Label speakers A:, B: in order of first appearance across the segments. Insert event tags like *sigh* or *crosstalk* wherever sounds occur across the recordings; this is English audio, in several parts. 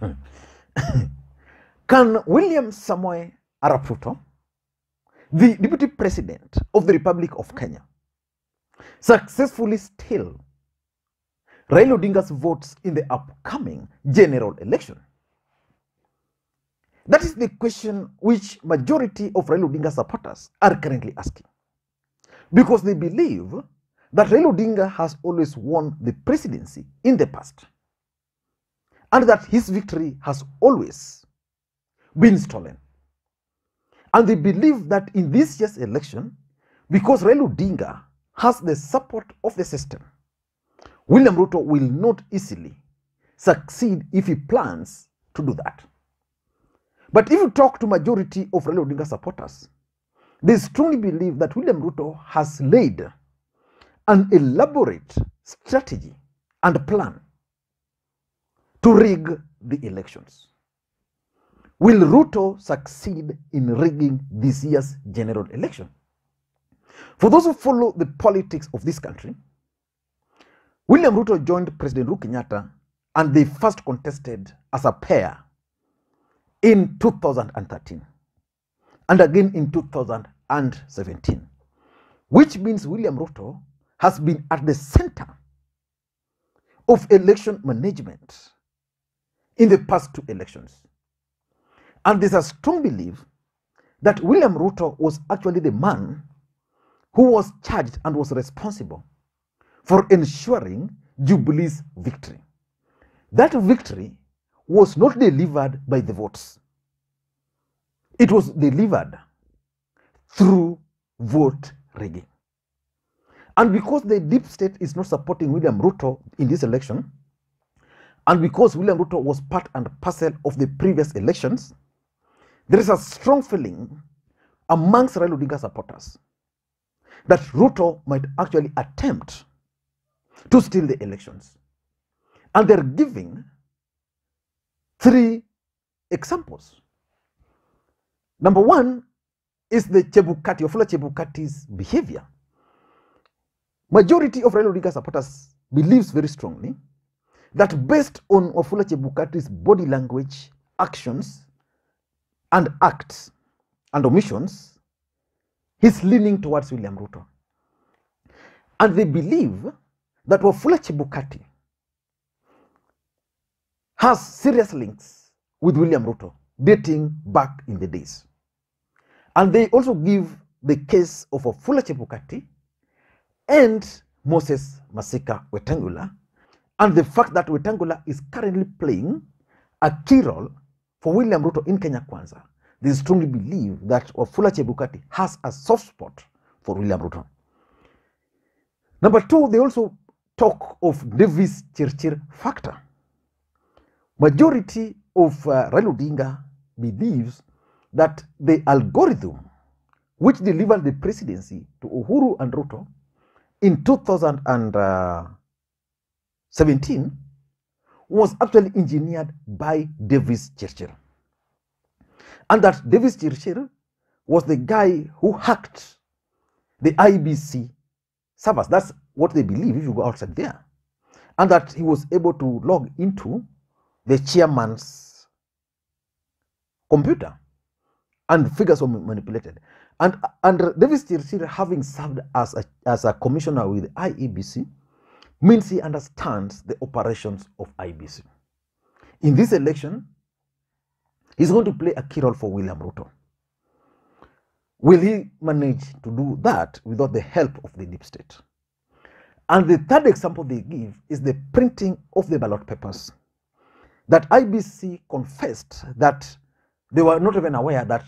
A: *laughs* Can William Samoei Arap the Deputy President of the Republic of Kenya, successfully steal Raila Odinga's votes in the upcoming general election? That is the question which majority of Raila Odinga supporters are currently asking. Because they believe that Raila Odinga has always won the presidency in the past and that his victory has always been stolen. And they believe that in this year's election, because Raila Odinga has the support of the system, William Ruto will not easily succeed if he plans to do that. But if you talk to majority of Raila Odinga supporters, they strongly believe that William Ruto has laid an elaborate strategy and plan to rig the elections. Will Ruto succeed in rigging this year's general election? For those who follow the politics of this country, William Ruto joined President Uhuru Kenyatta and they first contested as a pair in 2013 and again in 2017, which means William Ruto has been at the center of election management in the past two elections. And there's a strong belief that William Ruto was actually the man who was charged and was responsible for ensuring Jubilee's victory. That victory was not delivered by the votes, it was delivered through vote rigging. And because the deep state is not supporting William Ruto in this election, and because William Ruto was part and parcel of the previous elections, there is a strong feeling amongst Raila Odinga supporters that Ruto might actually attempt to steal the elections. And they're giving three examples. Number one is the Chebukati, Wafula Chebukati's behavior. Majority of Raila Odinga supporters believes very strongly that based on Wafula Chebukati's body language, actions, and acts and omissions, he's leaning towards William Ruto. And they believe that Wafula Chebukati has serious links with William Ruto dating back in the days. And they also give the case of Wafula Chebukati and Moses Masika Wetangula and the fact that Wetangula is currently playing a key role for William Ruto in Kenya Kwanza. They strongly believe that Wafula Chebukati has a soft spot for William Ruto. Number two, they also talk of Davis Chirchir factor. Majority of uh, Raila Odinga believes that the algorithm which delivered the presidency to Uhuru and Ruto in 2017 was actually engineered by Davis Chirchir. And that Davis Chirchir was the guy who hacked the IEBC servers. That's what they believe if you go outside there. And that he was able to log into the chairman's computer and figures were manipulated. And, and Davis Chirchir, having served as a, as a commissioner with IEBC, means he understands the operations of IEBC. In this election, he's going to play a key role for William Ruto. Will he manage to do that without the help of the deep state? And the third example they give is the printing of the ballot papers. That IEBC confessed that they were not even aware that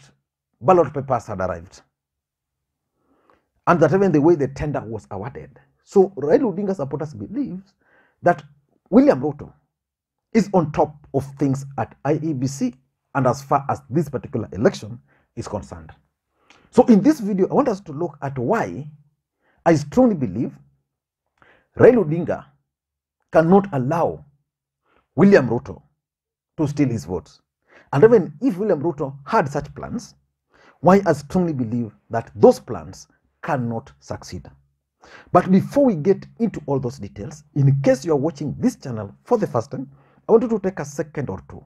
A: ballot papers had arrived. And that even the way the tender was awarded. So Raila Odinga supporters believe that William Ruto is on top of things at IEBC and as far as this particular election is concerned. So in this video, I want us to look at why I strongly believe Raila Odinga cannot allow William Ruto to steal his votes. And even if William Ruto had such plans, why I strongly believe that those plans cannot succeed. But before we get into all those details, in case you are watching this channel for the first time, I want you to take a second or two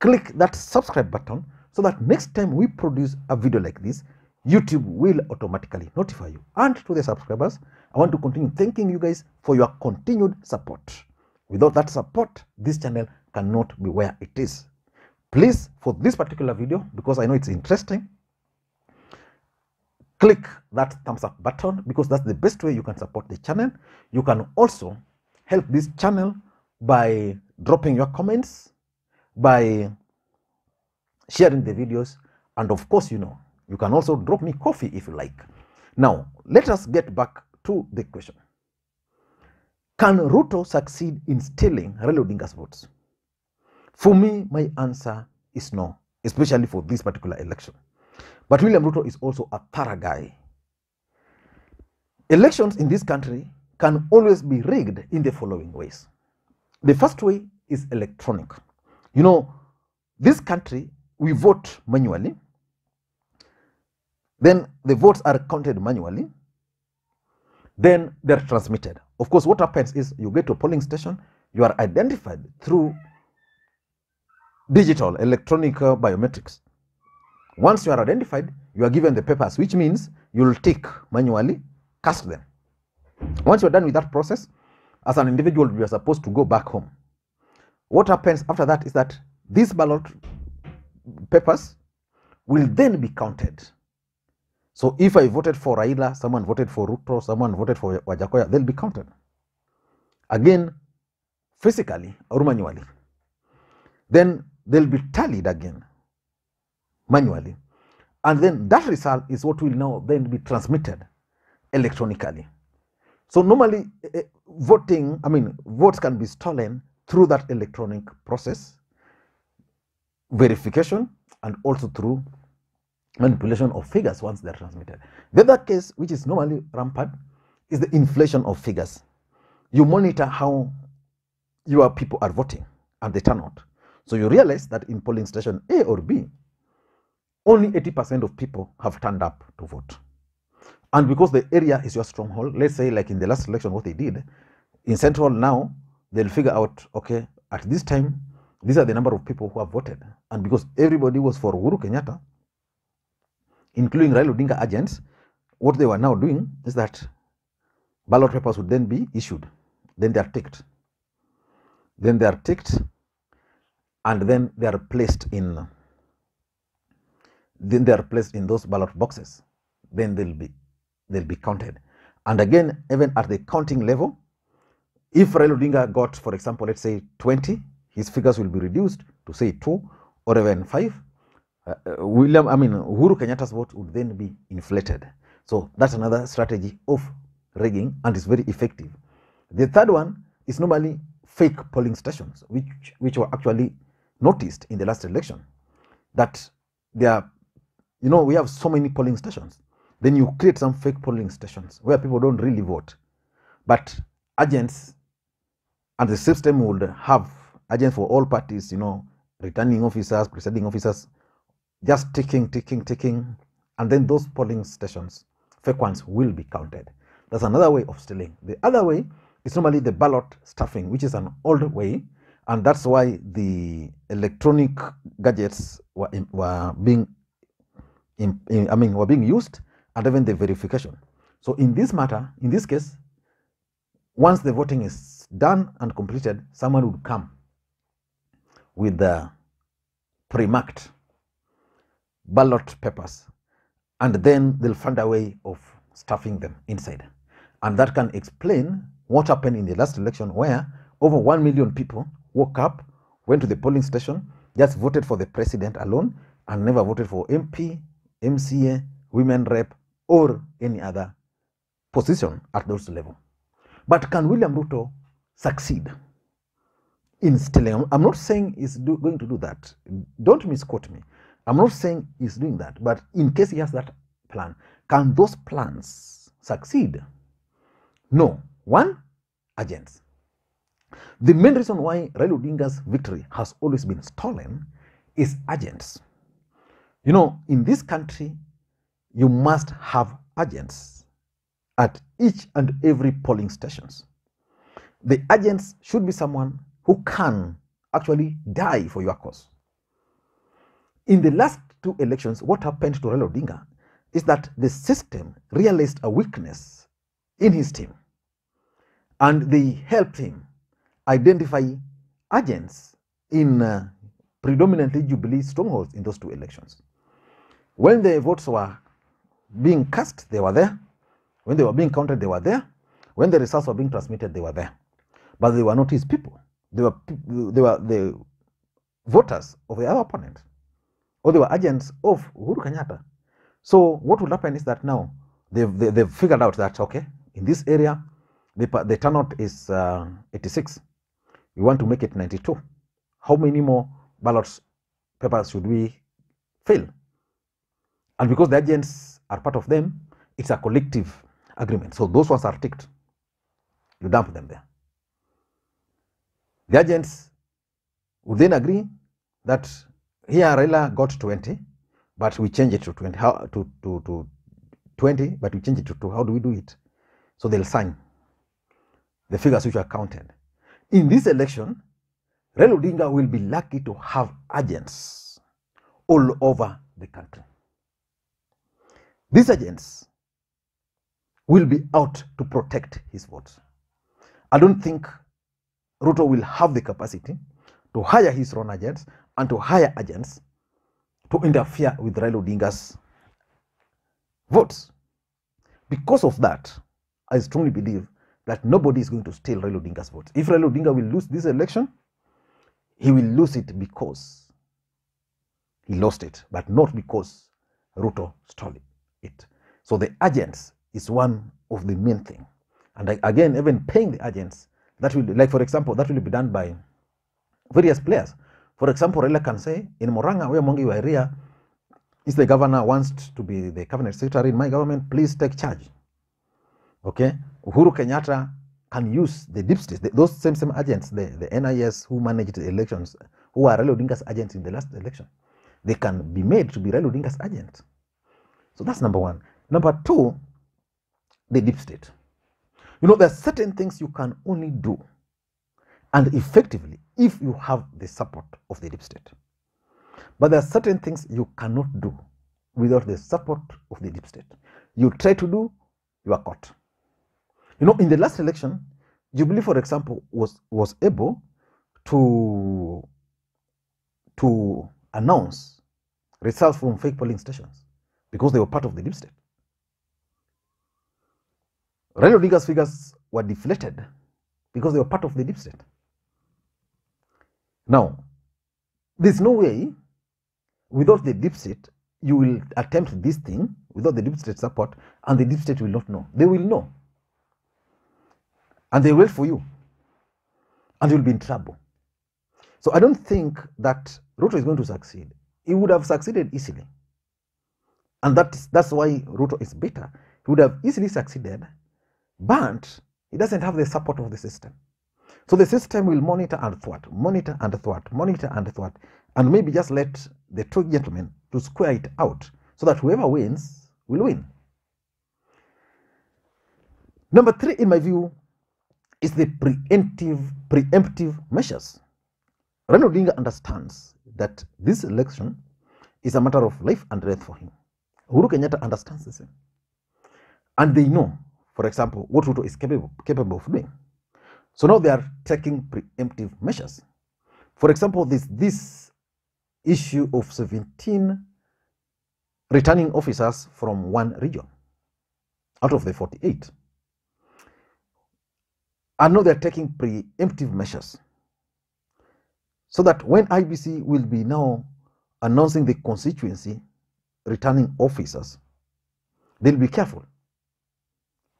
A: click that subscribe button so that next time we produce a video like this, YouTube will automatically notify you. And to the subscribers, I want to continue thanking you guys for your continued support. Without that support, this channel cannot be where it is. Please, for this particular video, because I know it's interesting, click that thumbs up button because that's the best way you can support the channel. You can also help this channel by dropping your comments, by sharing the videos, and of course, you know, you can also drop me coffee if you like. Now, let us get back to the question. Can Ruto succeed in stealing Raila Odinga's votes? For me, my answer is no, especially for this particular election. But William Ruto is also a thorough guy. Elections in this country can always be rigged in the following ways. The first way is electronic. You know, this country, we vote manually, then the votes are counted manually, then they're transmitted. Of course, what happens is you get to a polling station, you are identified through digital electronic uh, biometrics. Once you are identified, you are given the papers, which means you'll tick manually, cast them. Once you're done with that process, as an individual, you are supposed to go back home. What happens after that is that these ballot papers will then be counted. So if I voted for Raila, someone voted for Ruto, someone voted for Wajackoyah, they'll be counted. Again, physically or manually. Then they'll be tallied again manually. And then that result is what will now then be transmitted electronically. So normally eh, voting, I mean, votes can be stolen through that electronic process, verification, and also through manipulation of figures once they're transmitted. The other case, which is normally rampant, is the inflation of figures. You monitor how your people are voting and they turn out. So you realize that in polling station A or B, only 80% of people have turned up to vote. And because the area is your stronghold, let's say like in the last election, what they did, in Central now, they'll figure out, okay, at this time, these are the number of people who have voted. And because everybody was for Uhuru Kenyatta, including Raila Odinga agents, what they were now doing is that ballot papers would then be issued. Then they are ticked. Then they are ticked, and then they are placed in. Then they are placed in those ballot boxes. Then they'll be they'll be counted. And again, even at the counting level, if Raila Odinga got, for example, let's say 20, his figures will be reduced to say 2 or even 5. Uh, uh, William, I mean, Uhuru Kenyatta's vote would then be inflated. So that's another strategy of rigging and it's very effective. The third one is normally fake polling stations, which, which were actually noticed in the last election. That there are, you know, we have so many polling stations. Then you create some fake polling stations where people don't really vote. But agents and the system would have agents for all parties, you know, returning officers, presiding officers, just ticking, ticking, ticking, and then those polling stations, fake ones, will be counted. That's another way of stealing. The other way is normally the ballot stuffing, which is an old way, and that's why the electronic gadgets were, were being, in, in, I mean, were being used, and even the verification. So in this matter, in this case, once the voting is done and completed, someone would come with the pre-marked ballot papers and then they'll find a way of stuffing them inside and that can explain what happened in the last election where over 1 million people woke up went to the polling station just voted for the president alone and never voted for mp mca women rep or any other position at those level but can william ruto succeed in stealing i'm not saying he's do, going to do that don't misquote me I'm not saying he's doing that, but in case he has that plan, can those plans succeed? No. One, agents. The main reason why Raila Odinga's victory has always been stolen is agents. You know, in this country, you must have agents at each and every polling stations. The agents should be someone who can actually die for your cause. in the last two elections, what happened to Raila Odinga is that the system realized a weakness in his team and they helped him identify agents in uh, predominantly Jubilee strongholds in those two elections. When the votes were being cast, they were there. When they were being counted, they were there. When the results were being transmitted, they were there. But they were not his people. They were, they were the voters of the other opponent, or they were agents of Uhuru Kenyatta. So what will happen is that now they've, they, they've figured out that, okay, in this area, the, the turnout is uh, 86. We want to make it 92. How many more ballots papers should we fill? And because the agents are part of them, it's a collective agreement. So those ones are ticked. You dump them there. The agents would then agree that here Raila got 20, but we change it to 20, how, to, to, to 20, but we change it to 2. How do we do it? So they'll sign the figures which are counted. In this election, Raila Odinga will be lucky to have agents all over the country. These agents will be out to protect his votes. I don't think Ruto will have the capacity to hire his own agents and to hire agents to interfere with Raila Odinga's votes. Because of that, I strongly believe that nobody is going to steal Raila Odinga's votes. If Raila Odinga will lose this election, he will lose it because he lost it, but not because Ruto stole it. So the agents is one of the main thing. And again, even paying the agents, that will, like for example, that will be done by various players. For example, Raila can say, in Murang'a, where Mwangi wa Iria is the governor, wants to be the cabinet secretary in my government, please take charge. Okay? Uhuru Kenyatta can use the deep state, the- those same same agents, the, the NIS who managed the elections, who are Raila Odinga's agents in the last election. They can be made to be Raila Odinga's agents. So that's number one. Number two, the deep state. You know, there are certain things you can only do and effectively if you have the support of the deep state. But there are certain things you cannot do without the support of the deep state. You try to do, you are caught. You know, in the last election, Jubilee, for example, was was able to to announce results from fake polling stations because they were part of the deep state. Odinga's figures were deflated because they were part of the deep state. Now, there's no way without the deep state you will attempt this thing without the deep state support, and the deep state will not know. They will know, and they will wait for you, and you'll be in trouble. So I don't think that Ruto is going to succeed. He would have succeeded easily, and that's that's why Ruto is better. He would have easily succeeded, but he doesn't have the support of the system. So the system will monitor and thwart, monitor and thwart, monitor and thwart, and maybe just let the two gentlemen to square it out so that whoever wins will win. Number three, in my view, is the preemptive preemptive measures. Raila Odinga understands that this election is a matter of life and death for him. Uhuru Kenyatta understands same. And they know, for example, what Ruto is capable, capable of doing. So now they are taking preemptive measures. For example, this, this issue of 17 returning officers from one region out of the 48. And now they're taking preemptive measures so that when IEBC will be now announcing the constituency returning officers, they'll be careful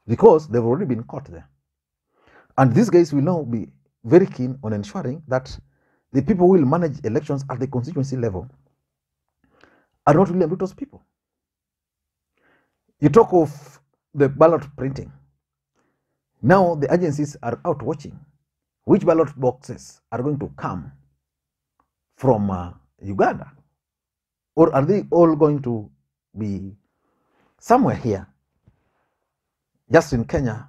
A: because they've already been caught there. And these guys will now be very keen on ensuring that the people who will manage elections at the constituency level are not William Ruto's people. You talk of the ballot printing. Now the agencies are out watching which ballot boxes are going to come from uh, Uganda, or are they all going to be somewhere here, just in Kenya,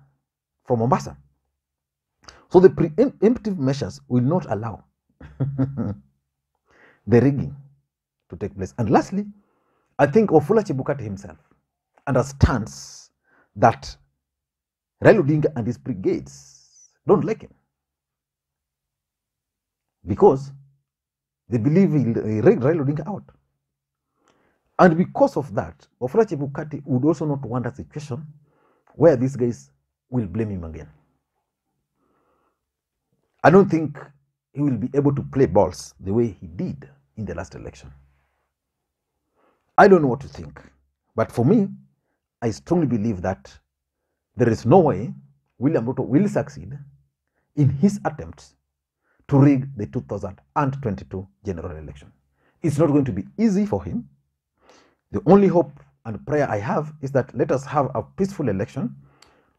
A: from Mombasa? So the preemptive measures will not allow *laughs* the rigging to take place. And lastly, I think Wafula Chebukati himself understands that Raila Odinga and his brigades don't like him because they believe he'll he'll rig Raila Odinga out. And because of that, Wafula Chebukati would also not want a situation where these guys will blame him again. I don't think he will be able to play balls the way he did in the last election. I don't know what to think, but for me, I strongly believe that there is no way William Ruto will succeed in his attempts to rig the 2022 general election. It's not going to be easy for him. The only hope and prayer I have is that let us have a peaceful election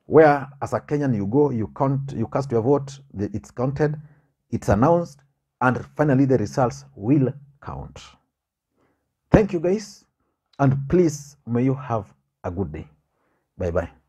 A: where, as a Kenyan, you go, you count, you cast your vote, it's counted, it's announced, and finally the results will count. Thank you, guys, and please may you have a good day. Bye bye.